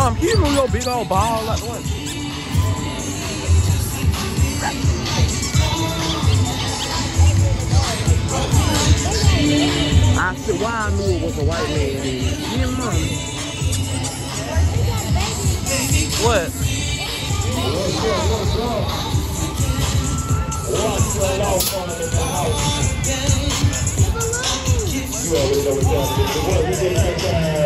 Your big old ball like what? I said, why I knew it was a white man then. Yeah, mom. What? You already know what's up.